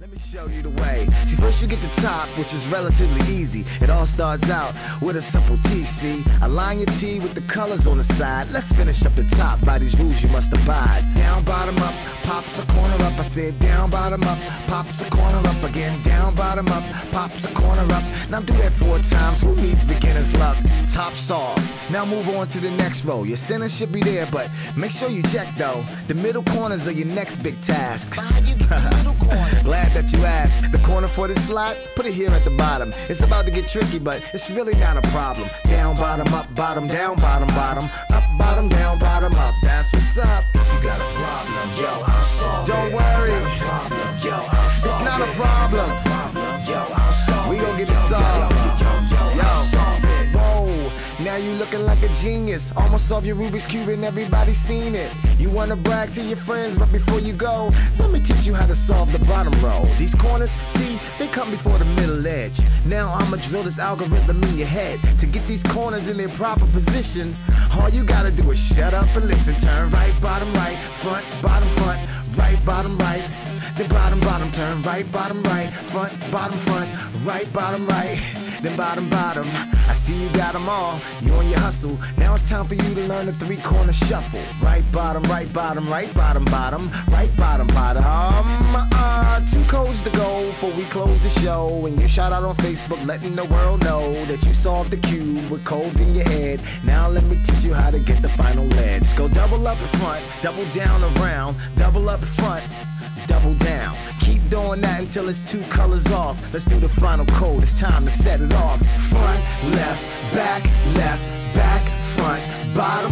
Let me show you the way. See, first you get the top, which is relatively easy. It all starts out with a simple TC. Align your T with the colors on the side. Let's finish up the top by these rules you must abide. Down, bottom up, pops a corner up. I said down, bottom up, pops a corner up again. Down, bottom up, pops a corner up. Now do that four times. Who needs beginner's luck? Top solved. Now move on to the next row. Your center should be there, but make sure you check though. The middle corners are your next big task. How you get the middle corners? Glad that you asked. The corner for this slot, put it here at the bottom. It's about to get tricky, but it's really not a problem. Down, bottom, up, bottom, down, bottom, bottom, up, bottom, down, bottom, up. That's what's up. Now you looking like a genius. Almost solved your Rubik's Cube and everybody's seen it. You wanna brag to your friends, but before you go, let me teach you how to solve the bottom row. These corners, see, they come before the middle edge. Now I'ma drill this algorithm in your head to get these corners in their proper position. All you gotta do is shut up and listen. Turn right, bottom, right, front, bottom, front, right, bottom, right. Then bottom, bottom, turn right, bottom, right, front, bottom, front, right, bottom, right, then bottom, bottom. I see you got them all, you on your hustle. Now it's time for you to learn the three corner shuffle. Right, bottom, right, bottom, right, bottom, bottom, right, bottom, bottom. Uh, two codes to go before we close the show. And you shout out on Facebook, letting the world know that you solved the cube with codes in your head. Now let me teach you how to get the final edge. Go double up front, double down around, double up front double down. Keep doing that until it's two colors off. Let's do the final code, it's time to set it off. Front, left, back, left, back, front, bottom,